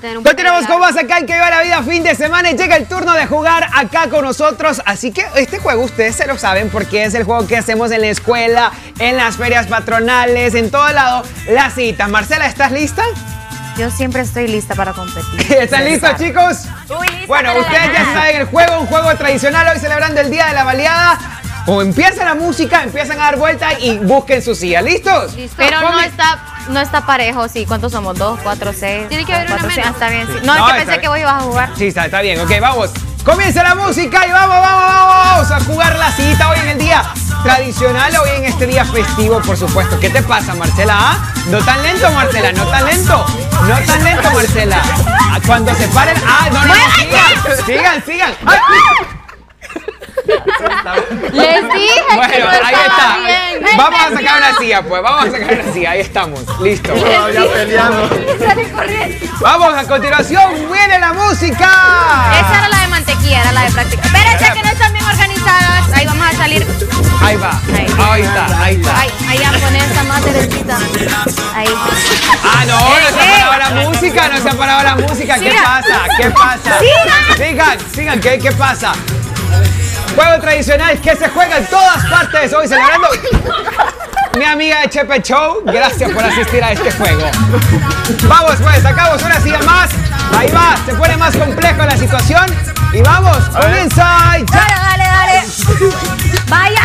Continuamos con más acá en Que va la vida fin de semana y llega el turno de jugar acá con nosotros. Así que este juego ustedes se lo saben porque es el juego que hacemos en la escuela, en las ferias patronales, en todo lado. La cita. Marcela, ¿estás lista? Yo siempre estoy lista para competir. ¿Están listos, chicos? bueno, ustedes ya saben el juego, un juego tradicional hoy celebrando el Día de la Baleada. O empieza la música, empiezan a dar vuelta y busquen su silla. ¿Listos? Pero no está, no está parejo, sí. ¿Cuántos somos? ¿Dos, cuatro, seis? Tiene que haber una menos. Ah, está bien, sí. No, No, es que pensé que vos ibas a jugar. Sí, está, está bien. Ok, vamos. Comienza la música y vamos, vamos, vamos a jugar la cita hoy en el día tradicional, hoy en este día festivo, por supuesto. ¿Qué te pasa, Marcela? ah? No tan lento, Marcela, no tan lento. No tan lento, Marcela. Ah, Cuando se paren. Ah, no, no, no, sigan. Sigan, sigan. Ay. Les dije que no ahí estaba está. bien. Vamos a sacar una silla, pues. Vamos a sacar una silla. Ahí estamos. Listo. Ya peleando. Vamos, a continuación viene la música. Esa era la de mantequilla, era la de práctica. Espérense que no están bien organizadas. Ahí vamos a salir. Ahí va. Ahí está, ahí está. Ahí, ahí a poner esta más derechita. Ahí. Ah, no, no se ha parado la música, no se ha parado la música. ¿Qué Siga. pasa? ¿Qué pasa? Sigan, sigan, ¿qué, qué pasa? Juego tradicional que se juega en todas partes hoy celebrando. Mi amiga de Chepe Show, gracias por asistir a este juego. Vamos pues, sacamos una silla más. Ahí va, se pone más complejo la situación. Y vamos, comienza. ya. Dale, dale, dale. ¡Vaya!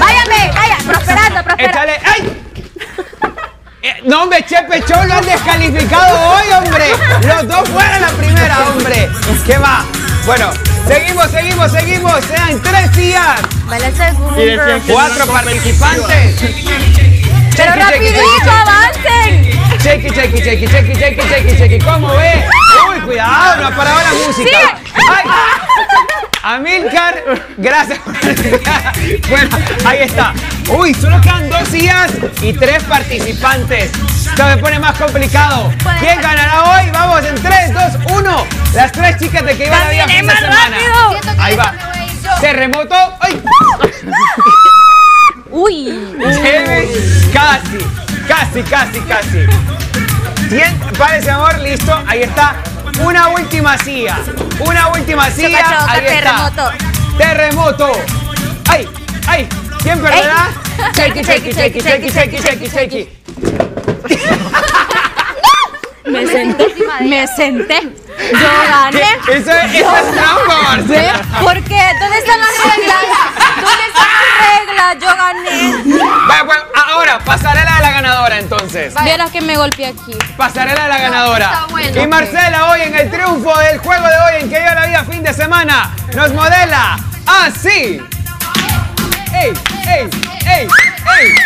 ¡Váyame! ¡Vaya! Prosperando, prosperando. Échale. ¡Ay! Eh, no, hombre, Chepe Show lo han descalificado hoy, hombre. Los dos fueron la primera, hombre. ¿Qué va? Bueno, seguimos, seguimos, seguimos. Sean tres días. Vale, segundo. Y decían que Cuatro eran participantes. Pero Chequi, chequi, rapidito, chequi, avancen. Chequi, chequi, chequi, chequi, chequi, chequi, chequi. ¿Cómo ve? Uy, cuidado, no ha parado la música. Ay. Amilcar, gracias por Bueno, ahí está. Uy, solo quedan dos sillas y tres participantes. Esto me pone más complicado. ¿Quién ganará hoy? Vamos en 3, 2, 1. Las tres chicas de que iban a día fin de más semana. rápido. Siento que Ahí va. me voy a ir yo. Terremoto. ¡Ay! Uy. Chévere. Casi, casi, casi, casi. Bien, parece amor, listo. Ahí está. Una última silla. Una última silla. Choca, choca, Ahí está. terremoto. Terremoto. ¡Ay! ¡Ay! ¿Quién perderá? Chequi, chequi, chequi, chequi, chequi, chequi, chequi. Me senté. Me senté. Yo gané. Eso es, eso es trampa, Marcela. ¿Por qué? ¿Dónde están las reglas? ¿Dónde están las reglas? Yo gané. Bueno, ahora, pasarela de la ganadora entonces. Vieras que me golpeé aquí. Pasarela de la ganadora. está bueno. Y Marcela hoy en el triunfo del juego de hoy en que lleva la vida fin de semana nos modela así. ¡Ey, ey, ey, ey!